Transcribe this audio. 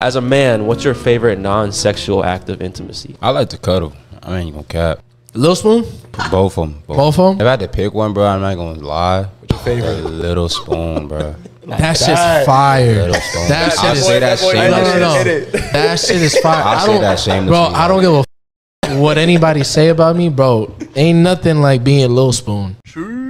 As a man, what's your favorite non-sexual act of intimacy? I like to cuddle. I ain't gonna cap. Little spoon, Both of them. both of them. If. I had to pick one, bro, I'm not gonna lie. What's your favorite? little spoon, bro. That shit's fire. That. That shit I is- say that That. No, no, no. That shit is fire. I I say don't, that shameless. bro. I don't give a f- what anybody say about me, bro. Ain't nothing like being Lil Spoon. True.